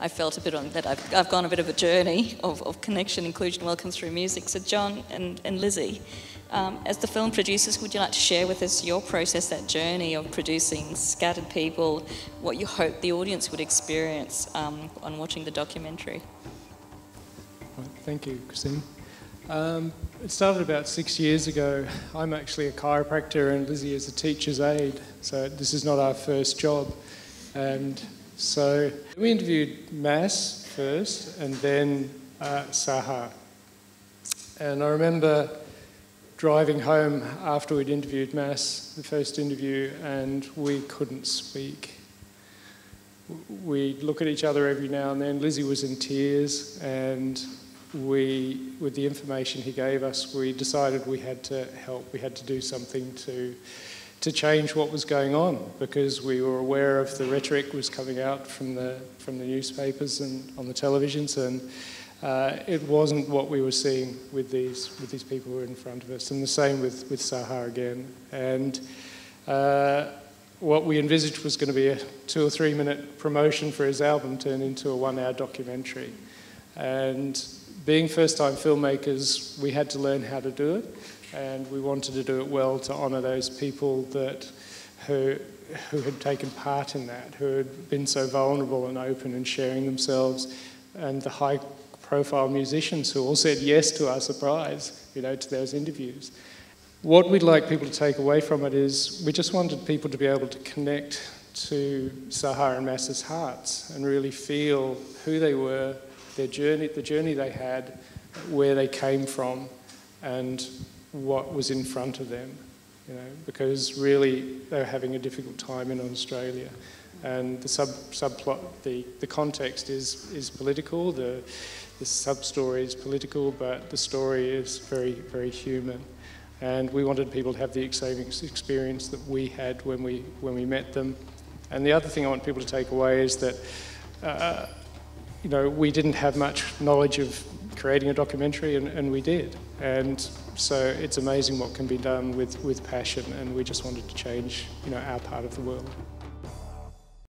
I felt a bit on that I've, I've gone a bit of a journey of, of connection, inclusion, welcome through music. So, John and, and Lizzie, um, as the film producers, would you like to share with us your process, that journey of producing Scattered People, what you hope the audience would experience um, on watching the documentary? Thank you, Christine. Um, it started about six years ago. I'm actually a chiropractor and Lizzie is a teacher's aide, so this is not our first job. And so we interviewed Mas first and then uh, Sahar. And I remember driving home after we'd interviewed Mas, the first interview, and we couldn't speak. We'd look at each other every now and then. Lizzie was in tears, and we, with the information he gave us, we decided we had to help. We had to do something to to change what was going on because we were aware of the rhetoric was coming out from the from the newspapers and on the televisions, and uh, it wasn't what we were seeing with these with these people who were in front of us. And the same with with Sahar again. And uh, what we envisaged was going to be a two or three minute promotion for his album turned into a one hour documentary. And being first time filmmakers, we had to learn how to do it, and we wanted to do it well to honour those people that who, who had taken part in that, who had been so vulnerable and open and sharing themselves, and the high profile musicians who all said yes to our surprise, you know, to those interviews. What we'd like people to take away from it is we just wanted people to be able to connect to Sahar and Mas's hearts and really feel who they were, their journey, the journey they had, where they came from, and what was in front of them. You know, because really they were having a difficult time in Australia, and the sub subplot, the, the context is is political. The the sub story is political, but the story is very very human. And we wanted people to have the same experience that we had when we when we met them. And the other thing I want people to take away is that. Uh, you know, we didn't have much knowledge of creating a documentary, and, and we did. And so it's amazing what can be done with, with passion, and we just wanted to change, you know, our part of the world.